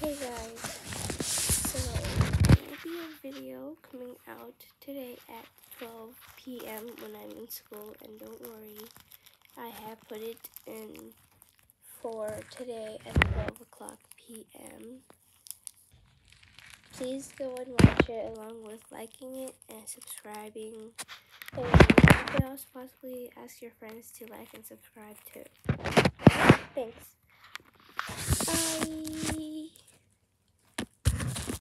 Hey guys, so there will be a video coming out today at 12 p.m. when I'm in school, and don't worry, I have put it in for today at 12 o'clock p.m. Please go and watch it along with liking it and subscribing. And you could also possibly ask your friends to like and subscribe too. Thanks.